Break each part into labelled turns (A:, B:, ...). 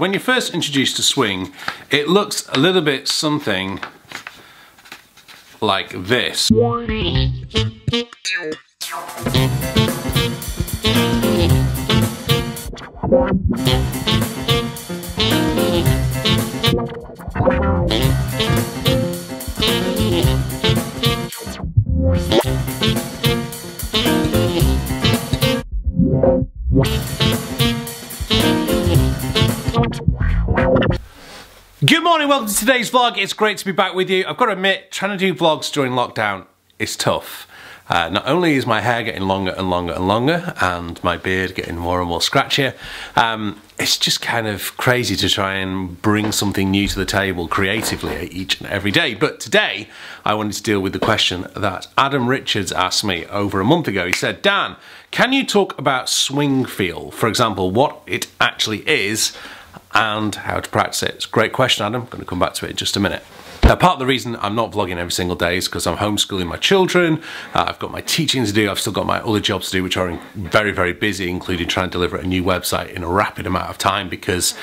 A: when you're first introduced to swing, it looks a little bit something like this. Welcome to today's vlog. It's great to be back with you. I've got to admit, trying to do vlogs during lockdown is tough. Uh, not only is my hair getting longer and longer and longer, and my beard getting more and more scratchier, um, it's just kind of crazy to try and bring something new to the table creatively each and every day. But today, I wanted to deal with the question that Adam Richards asked me over a month ago. He said, Dan, can you talk about swing feel? For example, what it actually is and how to practice it. It's a great question, Adam. I'm going to come back to it in just a minute. Now, part of the reason I'm not vlogging every single day is because I'm homeschooling my children. Uh, I've got my teaching to do. I've still got my other jobs to do, which are very, very busy, including trying to deliver a new website in a rapid amount of time because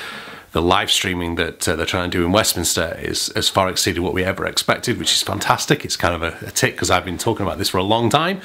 A: the live streaming that uh, they're trying to do in Westminster is as far exceeded what we ever expected, which is fantastic. It's kind of a, a tick because I've been talking about this for a long time,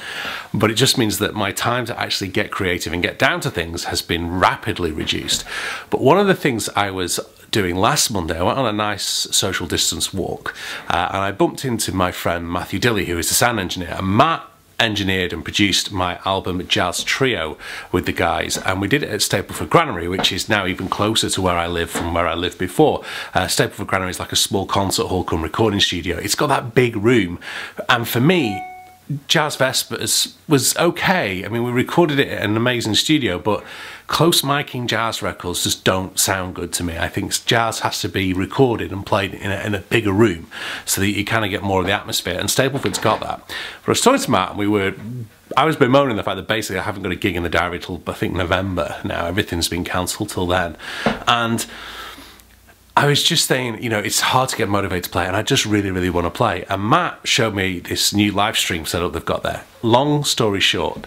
A: but it just means that my time to actually get creative and get down to things has been rapidly reduced. But one of the things I was doing last Monday, I went on a nice social distance walk uh, and I bumped into my friend Matthew Dilly, who is a sound engineer. And Matt engineered and produced my album Jazz Trio with the guys and we did it at Stapleford Granary which is now even closer to where I live from where I lived before. Uh, Stapleford Granary is like a small concert hall come recording studio. It's got that big room and for me Jazz Vespers was okay. I mean, we recorded it in an amazing studio, but close miking jazz records just don't sound good to me. I think jazz has to be recorded and played in a, in a bigger room so that you kind of get more of the atmosphere. And Stapleford's got that. But I was talking to Matt, and we were. I was bemoaning the fact that basically I haven't got a gig in the diary till I think November now. Everything's been cancelled till then, and I was just saying, you know, it's hard to get motivated to play, and I just really, really want to play. And Matt showed me this new live stream setup they've got there. Long story short,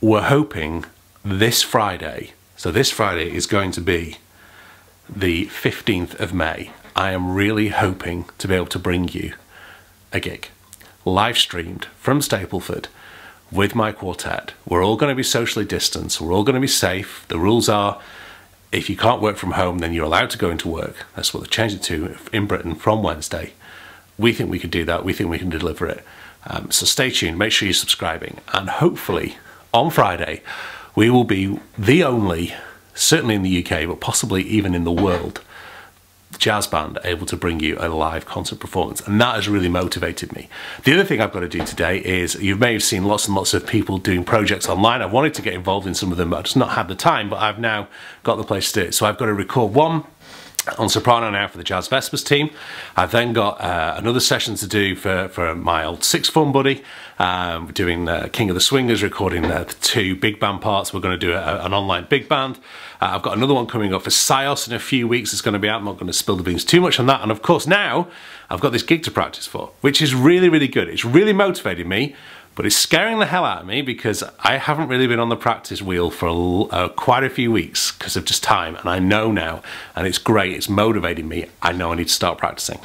A: we're hoping this Friday, so this Friday is going to be the 15th of May. I am really hoping to be able to bring you a gig live streamed from Stapleford with my quartet. We're all going to be socially distanced, we're all going to be safe. The rules are if you can't work from home, then you're allowed to go into work. That's what they've changed it to in Britain from Wednesday. We think we can do that. We think we can deliver it. Um, so stay tuned. Make sure you're subscribing. And hopefully on Friday, we will be the only, certainly in the UK, but possibly even in the world, jazz band able to bring you a live concert performance and that has really motivated me. The other thing I've got to do today is you may have seen lots and lots of people doing projects online. I wanted to get involved in some of them but I've just not had the time but I've now got the place to do it. So I've got to record one on soprano now for the Jazz Vespers team. I've then got uh, another session to do for, for my old sixth form buddy. Um, we're doing uh, King of the Swingers, recording uh, the two big band parts. We're going to do a, an online big band. Uh, I've got another one coming up for Sios in a few weeks. It's going to be out. I'm not going to spill the beans too much on that. And of course now I've got this gig to practice for, which is really, really good. It's really motivated me but it's scaring the hell out of me because I haven't really been on the practice wheel for uh, quite a few weeks because of just time and I know now and it's great, it's motivating me, I know I need to start practicing.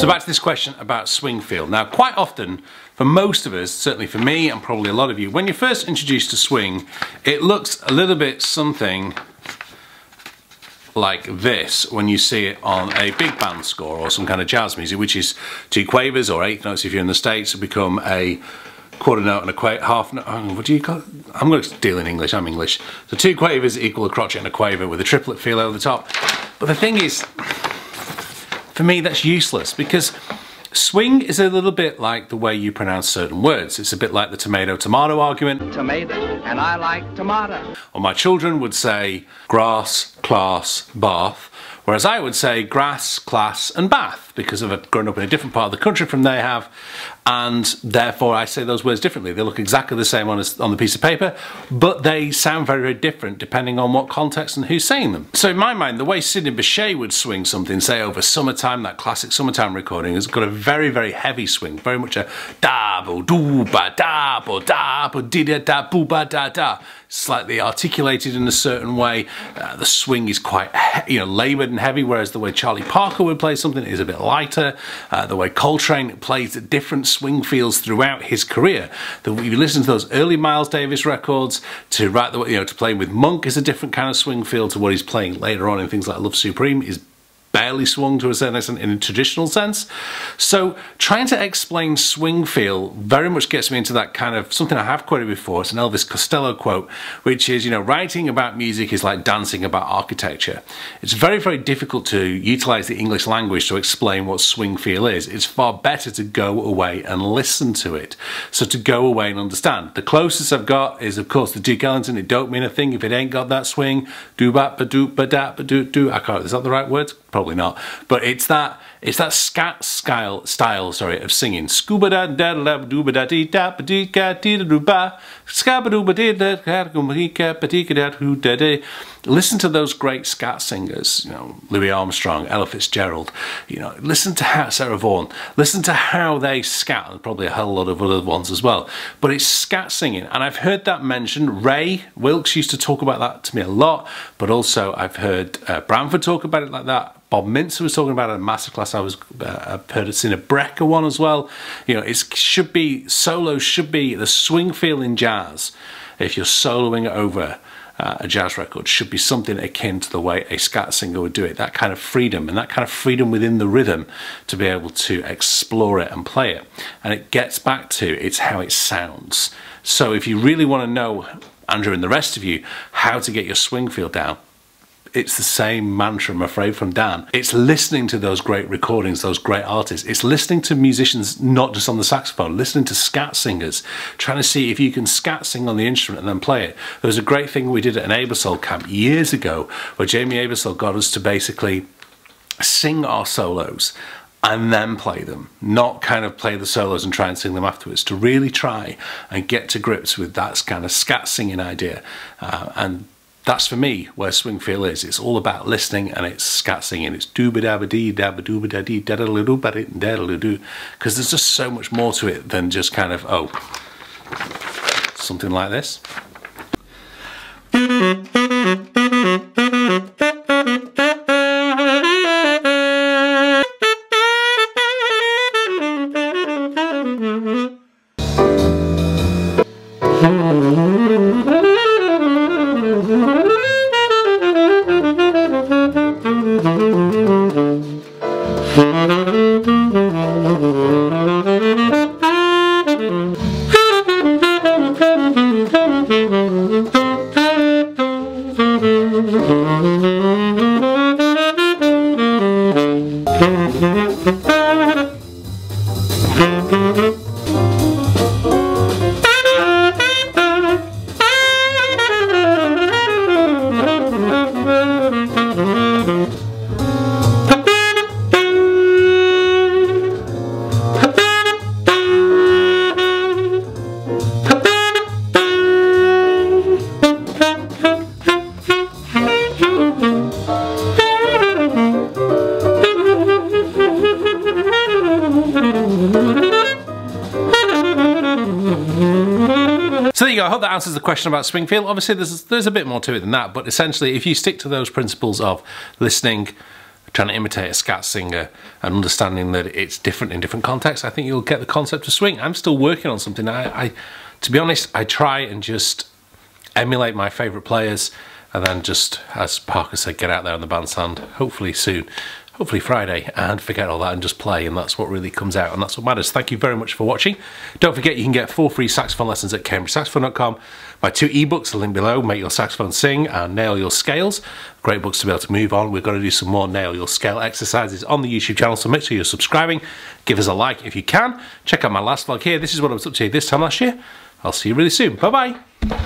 A: So back to this question about swing feel. Now, quite often, for most of us, certainly for me and probably a lot of you, when you're first introduced to swing, it looks a little bit something like this when you see it on a big band score or some kind of jazz music, which is two quavers or eighth notes if you're in the States, become a quarter note and a quaver, half note, what do you call it? I'm going to deal in English, I'm English. So two quavers equal a crotchet and a quaver with a triplet feel over the top. But the thing is, for me that's useless because Swing is a little bit like the way you pronounce certain words. It's a bit like the tomato-tomato argument.
B: Tomato, and I like tomato.
A: Or my children would say grass, class, bath. Whereas I would say grass, class and bath because I've grown up in a different part of the country from they have and therefore I say those words differently. They look exactly the same on, a, on the piece of paper but they sound very, very different depending on what context and who's saying them. So in my mind the way Sidney Bechet would swing something, say over Summertime, that classic Summertime recording has got a very, very heavy swing, very much a da bo do ba da bo da bo di da da ba da da slightly articulated in a certain way. Uh, the swing is quite, you know, laboured and heavy, whereas the way Charlie Parker would play something is a bit lighter. Uh, the way Coltrane plays different swing feels throughout his career. The, you listen to those early Miles Davis records, to right the you know, to playing with Monk is a different kind of swing feel to what he's playing later on in things like Love Supreme is barely swung to a certain extent in a traditional sense. So trying to explain swing feel very much gets me into that kind of something I have quoted before. It's an Elvis Costello quote, which is, you know, writing about music is like dancing about architecture. It's very, very difficult to utilize the English language to explain what swing feel is. It's far better to go away and listen to it. So to go away and understand. The closest I've got is, of course, the Duke Ellington. It don't mean a thing if it ain't got that swing. Do ba ba do ba da ba do do. I can't. Is that the right words? Probably not. But it's that it's that scat style style sorry of singing. Scuba da da da da da dee da ba dee ga da do ba scaba do ba dee da ga ga ba dee da who da dee. Listen to those great scat singers, you know, Louis Armstrong, Ella Fitzgerald, you know, listen to how Sarah Vaughan, listen to how they scat, and probably a whole lot of other ones as well. But it's scat singing, and I've heard that mentioned. Ray Wilkes used to talk about that to me a lot, but also I've heard uh, Branford talk about it like that. Bob Mintzer was talking about it a masterclass. I was uh, heard it's in a Brecker one as well. You know, it should be solo should be the swing feel in jazz. If you're soloing over uh, a jazz record, should be something akin to the way a scat singer would do it. That kind of freedom and that kind of freedom within the rhythm to be able to explore it and play it. And it gets back to it's how it sounds. So if you really want to know, Andrew and the rest of you, how to get your swing feel down, it's the same mantra, I'm afraid, from Dan. It's listening to those great recordings, those great artists. It's listening to musicians, not just on the saxophone, listening to scat singers, trying to see if you can scat sing on the instrument and then play it. There was a great thing we did at an Aebersold camp years ago where Jamey Aebersold got us to basically sing our solos and then play them, not kind of play the solos and try and sing them afterwards, to really try and get to grips with that kind of scat singing idea. Uh, and that's for me where swing feel is. It's all about listening and it's scat singing. It's dooba dabba dee dabba dooba da dee da da doo ba da da doo because there's just so much more to it than just kind of oh something like this. So there you hope that answers the question about swing feel. Obviously, there's there's a bit more to it than that, but essentially, if you stick to those principles of listening, trying to imitate a scat singer and understanding that it's different in different contexts, I think you'll get the concept of swing. I'm still working on something. I, I to be honest, I try and just emulate my favourite players and then just, as Parker said, get out there on the bandstand, hopefully soon hopefully Friday, and forget all that and just play, and that's what really comes out, and that's what matters. Thank you very much for watching. Don't forget you can get four free saxophone lessons at cambridgesaxophone.com. My two ebooks, the link below, Make Your Saxophone Sing and Nail Your Scales. Great books to be able to move on. We're going to do some more Nail Your Scale exercises on the YouTube channel, so make sure you're subscribing. Give us a like if you can. Check out my last vlog here. This is what I was up to this time last year. I'll see you really soon. Bye-bye.